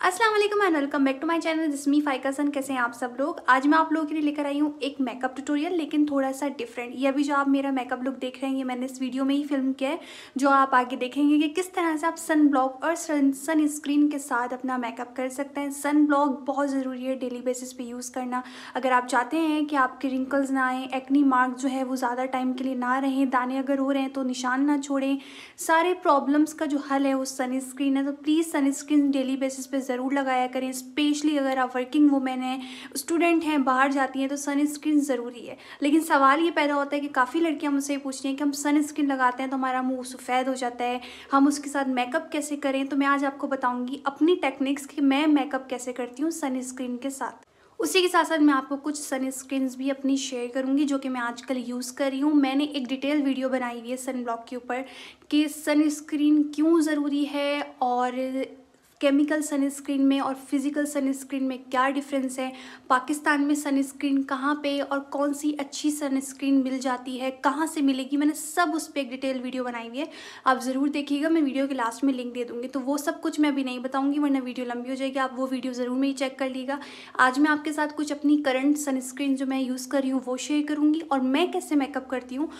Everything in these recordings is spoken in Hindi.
अस्सलाम वालेकुम and welcome back to my channel जिसमी फाइकासन कैसे हैं आप सब लोग? आज मैं आप लोगों के लिए लेकर आई हूँ एक मेकअप ट्यूटोरियल लेकिन थोड़ा सा डिफरेंट ये अभी जो आप मेरा मेकअप लुक देख रहे हैं, ये मैंने इस वीडियो में ही फ़िल्म किया है, जो आप आगे देखेंगे कि किस तरह से आप सन ब्लॉक और सन स्क्रीन के साथ अपना मेकअप कर सकते हैं। सन ब्लॉक बहुत ज़रूरी है डेली बेसिस पे यूज़ करना। अगर आप चाहते हैं कि आपके रिंकल्स ना आएँ एक्नी मार्क जो है वो ज़्यादा टाइम के लिए ना रहें, दाने अगर हो रहे हैं तो निशान ना छोड़ें। सारे प्रॉब्लम्स का जो हल है वो सन स्क्रीन है तो please sunscreen daily basis पे ज़रूर लगाया करें स्पेशली अगर आप वर्किंग वुमेन हैं स्टूडेंट हैं, बाहर जाती हैं तो सनस्क्रीन ज़रूरी है लेकिन सवाल ये पैदा होता है कि काफ़ी लड़कियाँ मुझसे पूछ रही हैं कि हम सनस्क्रीन लगाते हैं तो हमारा मुँह सफ़ेद हो जाता है, हम उसके साथ मेकअप कैसे करें? तो मैं आज आपको बताऊँगी अपनी टेक्निक्स कि मैं मेकअप कैसे करती हूँ सनस्क्रीन के साथ। उसी के साथ साथ मैं आपको कुछ सन स्क्रीन्स भी अपनी शेयर करूँगी, जो कि मैं आजकल यूज़ कर रही हूँ। मैंने एक डिटेल वीडियो बनाई हुई है सन ब्लॉक के ऊपर कि सनस्क्रीन क्यों ज़रूरी है और केमिकल सनस्क्रीन में और फ़िज़िकल सनस्क्रीन में क्या डिफरेंस है? पाकिस्तान में सनस्क्रीन कहाँ पे और कौन सी अच्छी सनस्क्रीन मिल जाती है? कहाँ से मिलेगी? मैंने सब उस पर एक डिटेल वीडियो बनाई हुई है। आप ज़रूर देखिएगा, मैं वीडियो के लास्ट में लिंक दे दूँगी। तो वो सब कुछ मैं अभी नहीं बताऊँगी, वरना वीडियो लंबी हो जाएगी। आप वो वीडियो ज़रूर में ही चेक कर लीजिएगा। आज मैं आपके साथ कुछ अपनी करंट सनस्क्रीन जो मैं यूज़ कर रही हूँ, वो शेयर करूँगी और मैं कैसे मेकअप करती हूँ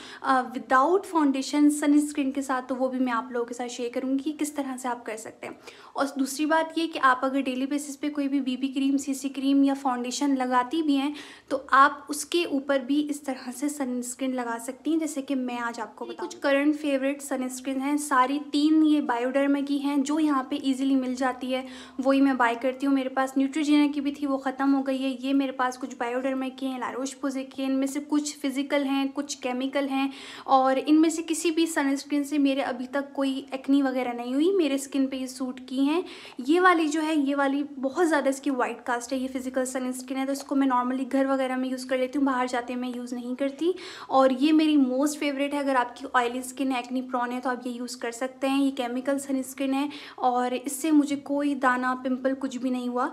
विदाउट फाउंडेशन सनस्क्रीन के साथ तो वो भी मैं आप लोगों के साथ शेयर करूँगी कि किस तरह से आप कर सकते हैं। और दूसरी बात ये कि आप अगर डेली बेसिस पे कोई भी बीबी क्रीम सीसी क्रीम या फाउंडेशन लगाती भी हैं तो आप उसके ऊपर भी इस तरह से सनस्क्रीन लगा सकती हैं जैसे कि मैं आज आपको बता कुछ करंट फेवरेट सनस्क्रीन हैं। सारी तीन ये बायोडर्मा की हैं जो यहाँ पे इजीली मिल जाती है वही मैं बाय करती हूँ। मेरे पास न्यूट्रीजीना की भी थी वो ख़त्म हो गई है। ये मेरे पास कुछ बायोडर्मा की हैं लारोश पोजे की इनमें से कुछ फ़िज़िकल हैं कुछ केमिकल हैं और इनमें से किसी भी सनस्क्रीन से मेरे अभी तक कोई एक्नी वगैरह नहीं हुई। मेरे स्किन पर ये सूट की हैं। ये वाली जो है, ये वाली बहुत ज़्यादा इसकी वाइट कास्ट है, ये फ़िज़िकल सन स्किन है तो इसको मैं नॉर्मली घर वगैरह में यूज़ कर लेती हूँ, बाहर जाते मैं यूज़ नहीं करती। और ये मेरी मोस्ट फेवरेट है, अगर आपकी ऑयली स्किन है एक्नी प्रॉन है तो आप ये यूज़ कर सकते हैं, ये केमिकल सन स्किन है। और इससे मुझे कोई दाना पिम्पल कुछ भी नहीं हुआ।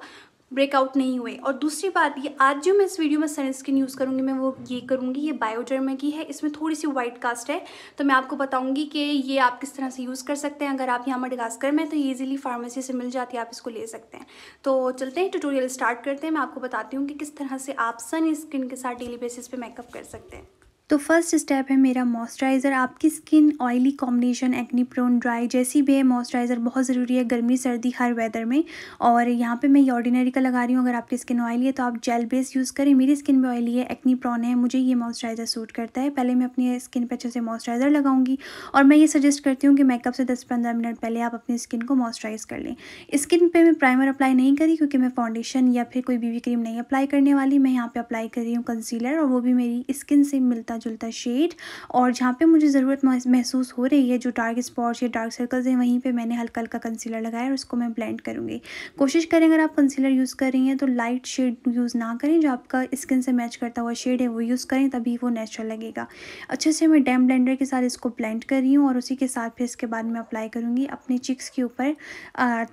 ब्रेकआउट नहीं हुए। और दूसरी बात ये, आज जो मैं इस वीडियो में सनस्क्रीन यूज़ करूँगी, मैं वो ये करूँगी, ये बायोजर्मा की है। इसमें थोड़ी सी वाइट कास्ट है। तो मैं आपको बताऊँगी कि ये आप किस तरह से यूज़ कर सकते हैं। अगर आप यहाँ मडगास्कर में तो ये ईजिली फार्मेसी से मिल जाती है, आप इसको ले सकते हैं। तो चलते हैं ट्यूटोरियल स्टार्ट करते हैं। मैं आपको बताती हूँ कि किस तरह से आप सन स्किन के साथ डेली बेसिस पे मेकअप कर सकते हैं। तो फ़र्स्ट स्टेप है मेरा मॉइस्चराइज़र आपकी skin oily combination acne prone dry जैसी भी है मॉइस्चराइज़र बहुत ज़रूरी है गर्मी, सर्दी, हर वेदर में। और यहाँ पे मैं ये ऑर्डिनरी का लगा रही हूँ, अगर आपकी स्किन ऑयली है तो आप जेल बेस यूज़ करें। मेरी स्किन भी ऑयली है एक्नी प्रोन है, मुझे ये मॉइस्चराइज़र सूट करता है। पहले मैं अपनी स्किन पर अच्छे से मॉइस्चराइज़र लगाऊँगी और मैं ये सजेस्ट करती हूँ कि मेकअप से दस पंद्रह मिनट पहले आप अपनी स्किन को मॉइस्चराइज़ कर लें। स्किन पर मैं प्राइमर अप्लाई नहीं करी क्योंकि मैं फाउंडेशन या फिर कोई बीवी क्रीम नहीं अप्लाई करने वाली। मैं यहाँ पर अप्लाई कर रही हूँ कंसीलर और वो भी मेरी स्किन से मिलता जुलता शेड। और जहाँ पे मुझे ज़रूरत महसूस हो रही है, जो डार्क स्पॉट्स या डार्क सर्कल्स हैं, वहीं पे मैंने हल्का हल्का कंसीलर लगाया और उसको मैं ब्लेंड करूँगी। कोशिश करें, अगर आप कंसीलर यूज़ कर रही हैं तो लाइट शेड यूज़ ना करें। जो आपका स्किन से मैच करता हुआ शेड है, वो यूज़ करें, तभी वो नेचुरल लगेगा। अच्छे से मैं डैम ब्लेंडर के साथ इसको ब्लेंड कर रही हूँ और उसी के साथ फिर इसके बाद मैं अप्लाई करूँगी अपने चिक्स के ऊपर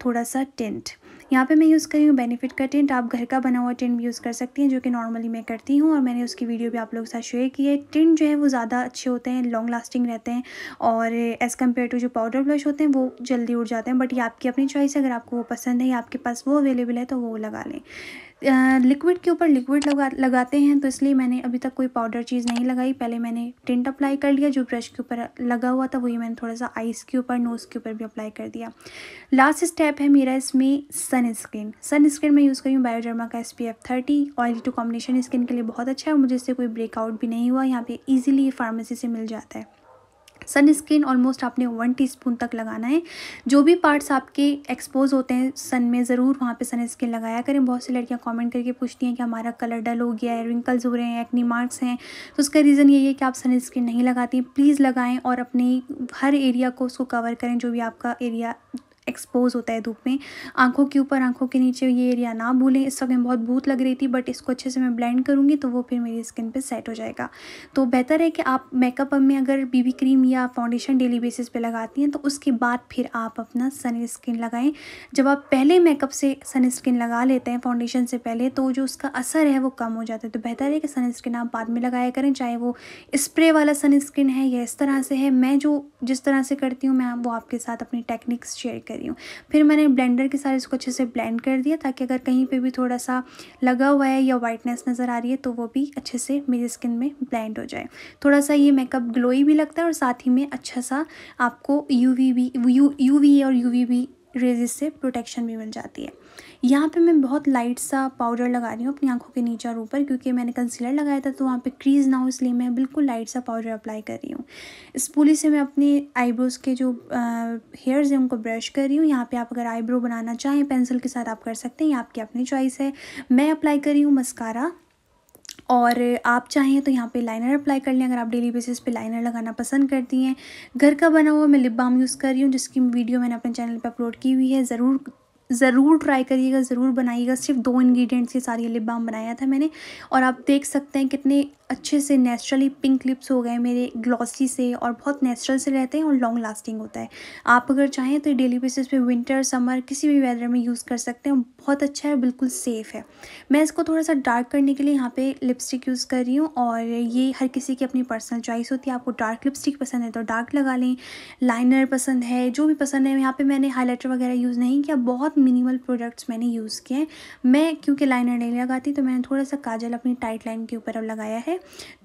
थोड़ा सा टेंट यहाँ पे मैं यूज़ कर रही हूँ बेनिफिट का टेंट आप घर का बना हुआ टेंट भी यूज़ कर सकती हैं, जो कि नॉर्मली मैं करती हूँ और मैंने उसकी वीडियो भी आप लोगों के साथ शेयर की है। टेंट जो है वो ज़्यादा अच्छे होते हैं लॉन्ग लास्टिंग रहते हैं और एज़ कंपेयर टू जो पाउडर ब्लश होते हैं वो जल्दी उड़ जाते हैं बट ये आपकी अपनी चॉइस है, अगर आपको वो पसंद है या आपके पास वो अवेलेबल है तो वो लगा लें। लिक्विड के ऊपर लिक्विड लगा, लगाते हैं तो इसलिए मैंने अभी तक कोई पाउडर चीज़ नहीं लगाई। पहले मैंने टिंट अप्लाई कर लिया, जो ब्रश के ऊपर लगा हुआ था, वही मैंने थोड़ा सा आइस के ऊपर नोज़ के ऊपर भी अप्लाई कर दिया। लास्ट स्टेप है मेरा इसमें सन स्क्रीन सन मैं यूज़ करी हूँ बायोडर्मा का S P F thirty oily to combination skin के लिए बहुत अच्छा है मुझे इससे कोई ब्रेकआउट भी नहीं हुआ। यहाँ पर ईजिली फार्मेसी से मिल जाता है। सन स्क्रीन ऑलमोस्ट आपने वन टीस्पून तक लगाना है। जो भी पार्ट्स आपके एक्सपोज होते हैं सन में ज़रूर वहाँ पे सनस्क्रीन लगाया करें। बहुत सी लड़कियाँ कमेंट करके पूछती हैं कि हमारा कलर डल हो गया है रिंकल्स हो रहे हैं एक्नी मार्क्स हैं। तो उसका रीज़न यही है कि आप सनस्क्रीन नहीं लगाती। प्लीज़ लगाएँ और अपने हर एरिया को उसको कवर करें, जो भी आपका एरिया एक्सपोज होता है धूप में। आँखों के ऊपर, आँखों के नीचे ये एरिया ना भूलें। इस वक्त बहुत भूत लग रही थी बट इसको अच्छे से मैं ब्लेंड करूँगी तो वो फिर मेरी स्किन पे सेट हो जाएगा। तो बेहतर है कि आप मेकअप में अगर बीबी क्रीम या फाउंडेशन डेली बेसिस पे लगाती हैं तो उसके बाद फिर आप अपना सन स्किन लगाएँ। जब आप पहले मेकअप से सन स्किन लगा लेते हैं फाउंडेशन से पहले तो जो उसका असर है वो कम हो जाता है। तो बेहतर है कि सन स्किन आप बाद में लगाया करें, चाहे वो स्प्रे वाला सन स्किन है या इस तरह से है। मैं जो जिस तरह से करती हूँ, मैं वो आपके साथ अपनी टेक्निक्स शेयर कर कर रही हूँ। फिर मैंने ब्लेंडर के साथ इसको अच्छे से ब्लेंड कर दिया ताकि अगर कहीं पे भी थोड़ा सा लगा हुआ है या वाइटनेस नज़र आ रही है तो वो भी अच्छे से मेरी स्किन में ब्लेंड हो जाए। थोड़ा सा ये मेकअप ग्लोई भी लगता है और साथ ही में अच्छा सा आपको यू वी यू यू और यू रेजिस से प्रोटेक्शन भी मिल जाती है। यहाँ पे मैं बहुत लाइट सा पाउडर लगा रही हूँ अपनी आँखों के नीचे और ऊपर क्योंकि मैंने कंसीलर लगाया था तो वहाँ पे क्रीज ना हो इसलिए मैं बिल्कुल लाइट सा पाउडर अप्लाई कर रही हूँ। इस पुली से मैं अपनी आईब्रोज़ के जो हेयर्स हैं उनको ब्रश कर रही हूँ। यहाँ पे आप अगर आईब्रो बनाना चाहें पेंसिल के साथ आप कर सकते हैं, ये आपकी अपनी चॉइस है। मैं अप्लाई कर रही हूँ मस्कारा और आप चाहें तो यहाँ पे लाइनर अप्लाई कर लें, अगर आप डेली बेसिस पे लाइनर लगाना पसंद करती हैं। घर का बना हुआ मैं लिप बाम यूज़ कर रही हूँ, जिसकी वीडियो मैंने अपने चैनल पे अपलोड की हुई है। ज़रूर ज़रूर ट्राई करिएगा, ज़रूर बनाइएगा। सिर्फ़ दो इंग्रेडिएंट्स के ये लिप बाम बनाया था मैंने। और आप देख सकते हैं कितने अच्छे से नेचुरली पिंक लिप्स हो गए मेरे ग्लॉसी से और बहुत नेचुरल से रहते हैं और लॉन्ग लास्टिंग होता है। आप अगर चाहें तो डेली बेसिस पे विंटर समर किसी भी वेदर में यूज़ कर सकते हैं बहुत अच्छा है, बिल्कुल सेफ़ है। मैं इसको थोड़ा सा डार्क करने के लिए यहाँ पे लिपस्टिक यूज़ कर रही हूँ और ये हर किसी की अपनी पर्सनल चॉइस होती है। आपको डार्क लिपस्टिक पसंद है तो डार्क लगा लें लाइनर पसंद है, जो भी पसंद है, यहाँ पर मैंने हाईलाइटर वगैरह यूज़ नहीं किया, बहुत मिनिमल प्रोडक्ट्स मैंने यूज़ किए हैं। मैं क्योंकि लाइनर नहीं लगाती तो मैंने थोड़ा सा काजल अपनी टाइट लाइन के ऊपर अब लगाया है।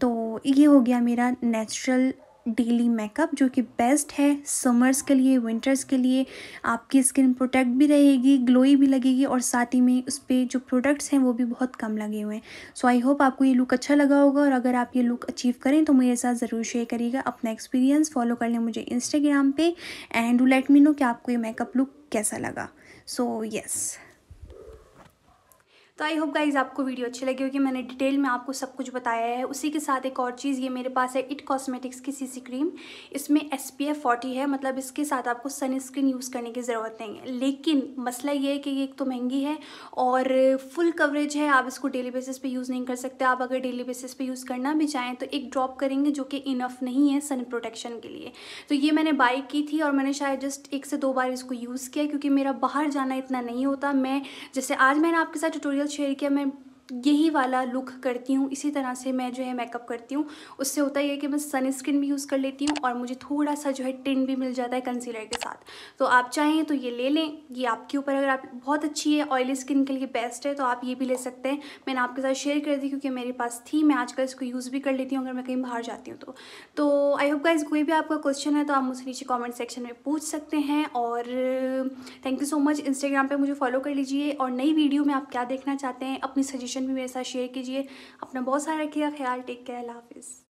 तो ये हो गया मेरा नेचुरल डेली मेकअप जो कि बेस्ट है समर्स के लिए विंटर्स के लिए। आपकी स्किन प्रोटेक्ट भी रहेगी ग्लोई भी लगेगी और साथ ही में उस पर जो प्रोडक्ट्स हैं वो भी बहुत कम लगे हुए हैं। सो आई होप आपको ये लुक अच्छा लगा होगा और अगर आप ये लुक अचीव करें तो मेरे साथ ज़रूर शेयर करिएगा अपना एक्सपीरियंस फॉलो कर लें मुझे इंस्टाग्राम पे एंड लेट मी नो कि आपको ये मेकअप लुक कैसा लगा। So so, yes yes. तो आई होप गाइज़ आपको वीडियो अच्छी लगी होगी। मैंने डिटेल में आपको सब कुछ बताया है। उसी के साथ एक और चीज़, ये मेरे पास है इट कॉस्मेटिक्स की सीसी क्रीम इसमें एस पी एफ़ फोर्टी है मतलब इसके साथ आपको सनस्क्रीन यूज़ करने की ज़रूरत नहीं है। लेकिन मसला ये है कि ये एक तो महँगी है और फुल कवरेज है, आप इसको डेली बेसिस पे यूज़ नहीं कर सकते। आप अगर डेली बेसिस पे यूज़ करना भी चाहें तो एक ड्रॉप करेंगे जो कि इनफ नहीं है सन प्रोटेक्शन के लिए। तो ये मैंने बाई की थी और मैंने शायद जस्ट एक से दो बार इसको यूज़ किया क्योंकि मेरा बाहर जाना इतना नहीं होता। मैं, जैसे आज मैंने आपके साथ ट्यूटोरियल शेयर किया मैं यही वाला लुक करती हूँ। इसी तरह से मैं जो है मेकअप करती हूँ। उससे होता ही है कि मैं सनस्क्रीन भी यूज़ कर लेती हूँ और मुझे थोड़ा सा जो है टिन भी मिल जाता है कंसीलर के साथ। तो आप चाहें तो ये ले लें। ये आपके ऊपर अगर आप, बहुत अच्छी है ऑयली स्किन के लिए बेस्ट है तो आप ये भी ले सकते हैं। मैंने आपके साथ शेयर कर दी क्योंकि मेरे पास थी। मैं आजकल इसको यूज़ भी कर लेती हूँ अगर मैं कहीं बाहर जाती हूँ तो। तो आई होप गाइज़ कोई भी आपका क्वेश्चन है तो आप मुझसे नीचे कॉमेंट सेक्शन में पूछ सकते हैं और thank you so much Instagram पर मुझे फॉलो कर लीजिए और नई वीडियो में आप क्या देखना चाहते हैं, अपनी सजेशन भी मेरे साथ शेयर कीजिए। अपना बहुत सारा रखिएगा ख्याल टेक केयर हाफिज़।